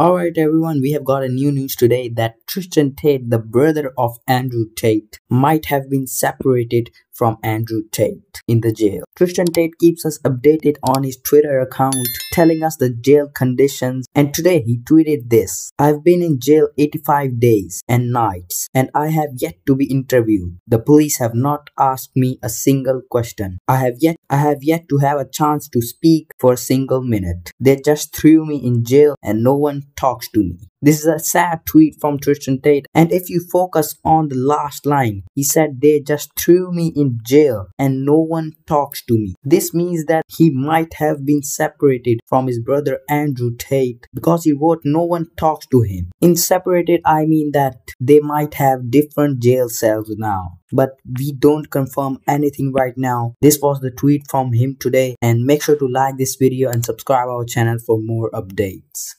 Alright everyone, we have got a new news today that Tristan Tate, the brother of Andrew Tate, might have been separated from Andrew Tate in the jail. Tristan Tate keeps us updated on his Twitter account telling us the jail conditions and today he tweeted this. I've been in jail 85 days and nights and I have yet to be interviewed. The police have not asked me a single question. I have yet I have yet to have a chance to speak for a single minute. They just threw me in jail and no one talks to me. This is a sad tweet from Tristan Tate. And if you focus on the last line, he said they just threw me in jail and no one talks to me. This means that he might have been separated from his brother Andrew Tate because he wrote no one talks to him. In separated, I mean that they might have different jail cells now but we don't confirm anything right now. This was the tweet from him today and make sure to like this video and subscribe our channel for more updates.